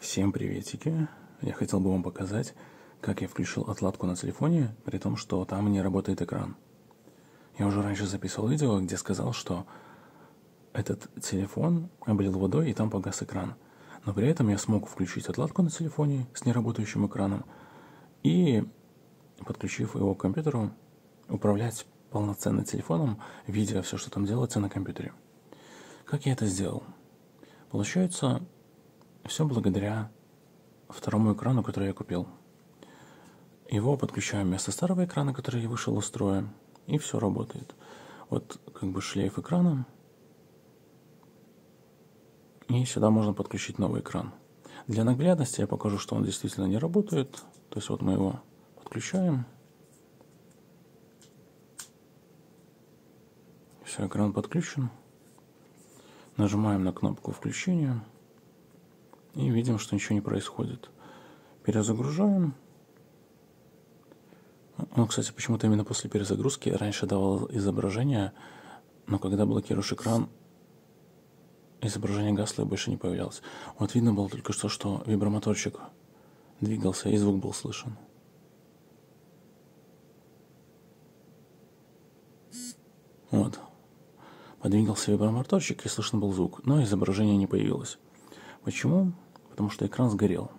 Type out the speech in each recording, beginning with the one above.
Всем приветики! Я хотел бы вам показать, как я включил отладку на телефоне, при том, что там не работает экран. Я уже раньше записывал видео, где сказал, что этот телефон облил водой и там погас экран. Но при этом я смог включить отладку на телефоне с неработающим экраном и, подключив его к компьютеру, управлять полноценно телефоном, видя все, что там делается на компьютере. Как я это сделал? Получается, все благодаря второму экрану, который я купил. Его подключаем вместо старого экрана, который я вышел из строя, и все работает. Вот как бы шлейф экрана, и сюда можно подключить новый экран. Для наглядности я покажу, что он действительно не работает. То есть вот мы его подключаем. Все, экран подключен. Нажимаем на кнопку включения и видим, что ничего не происходит. Перезагружаем. Он, кстати, почему-то именно после перезагрузки раньше давал изображение, но когда блокируешь экран, изображение гасло и больше не появлялось. Вот видно было только что, что вибромоторчик двигался и звук был слышен. Вот. Подвигался вибромоторчик и слышно был звук, но изображение не появилось. Почему? Потому что экран сгорел.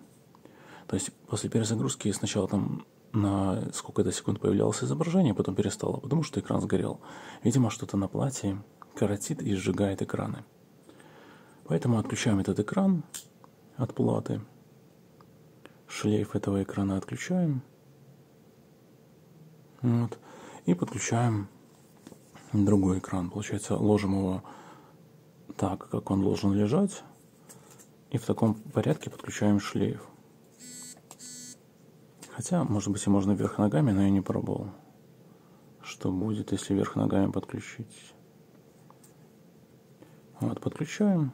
То есть после перезагрузки сначала там на сколько-то секунд появлялось изображение, потом перестало, потому что экран сгорел. Видимо, что-то на платье коротит и сжигает экраны. Поэтому отключаем этот экран от платы. Шлейф этого экрана отключаем. Вот. И подключаем другой экран. Получается, ложим его так, как он должен лежать. И в таком порядке подключаем шлейф. Хотя, может быть, и можно вверх ногами, но я не пробовал. Что будет, если вверх ногами подключить? Вот, подключаем.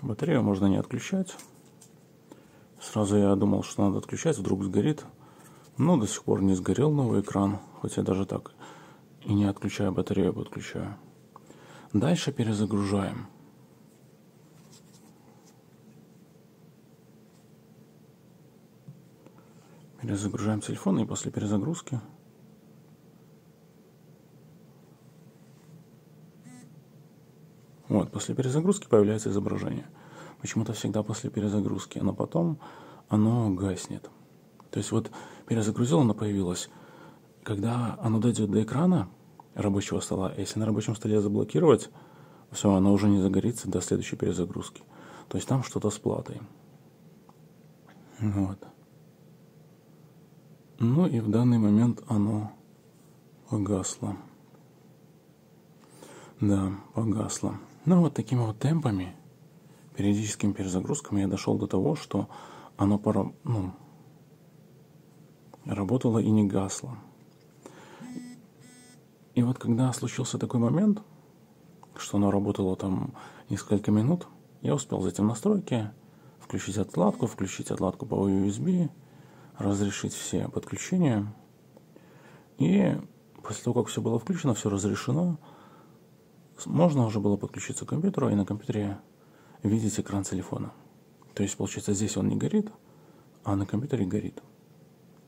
Батарею можно не отключать. Сразу я думал, что надо отключать, вдруг сгорит. Но до сих пор не сгорел новый экран, хотя даже так и не отключая батарею, подключаю. Дальше перезагружаем. Перезагружаем телефон и после перезагрузки Вот, после перезагрузки появляется изображение. Почему-то всегда после перезагрузки, но потом оно гаснет. То есть вот перезагрузил, оно появилось. Когда оно дойдет до экрана рабочего стола, если на рабочем столе заблокировать, все, оно уже не загорится до следующей перезагрузки. То есть там что-то с платой. Вот. Ну и в данный момент оно погасло. Да, погасло. Ну вот такими вот темпами, периодическими перезагрузками я дошел до того, что оно пора, ну, работало и не гасло. И вот когда случился такой момент, что оно работало там несколько минут, я успел зайти в настройки, включить отладку, включить отладку по USB, разрешить все подключения. И после того, как все было включено, все разрешено, можно уже было подключиться к компьютеру и на компьютере видеть экран телефона. То есть, получается, здесь он не горит, а на компьютере горит.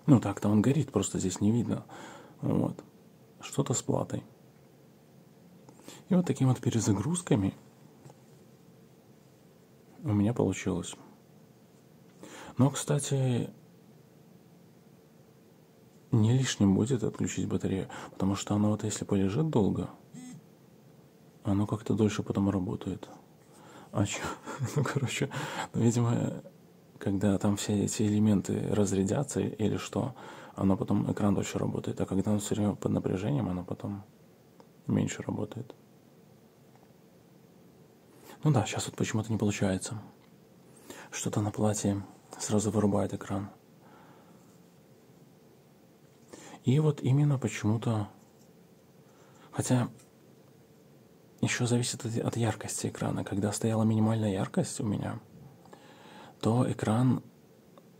Ну, так-то он горит, просто здесь не видно. Вот. Что-то с платой. И вот такими вот перезагрузками у меня получилось. Но, кстати, не лишним будет отключить батарею, потому что она вот если полежит долго, оно как-то дольше потом работает. А чё? Ну, короче, ну, видимо, когда там все эти элементы разрядятся или что, оно потом, экран дольше работает. А когда он все время под напряжением, оно потом меньше работает. Ну да, сейчас вот почему-то не получается. Что-то на платье сразу вырубает экран. И вот именно почему-то... Хотя еще зависит от яркости экрана. Когда стояла минимальная яркость у меня, то экран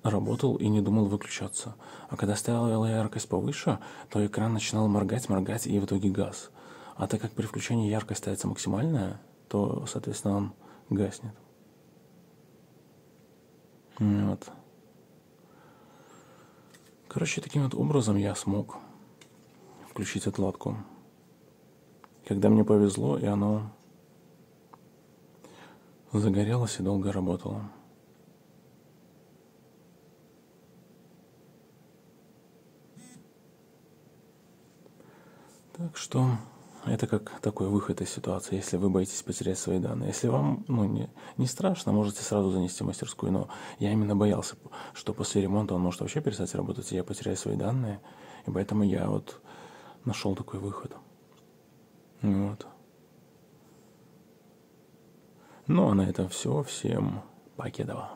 работал и не думал выключаться. А когда стояла яркость повыше, то экран начинал моргать, моргать и в итоге газ. А так как при включении яркость ставится максимальная, то, соответственно, он гаснет. Вот. Короче, таким вот образом я смог включить отладку. Когда мне повезло, и оно загорелось и долго работало. Так что это как такой выход из ситуации, если вы боитесь потерять свои данные. Если вам ну, не, не страшно, можете сразу занести в мастерскую. Но я именно боялся, что после ремонта он может вообще перестать работать, и я потеряю свои данные. И поэтому я вот нашел такой выход. Вот. Ну а на этом все. Всем покедова.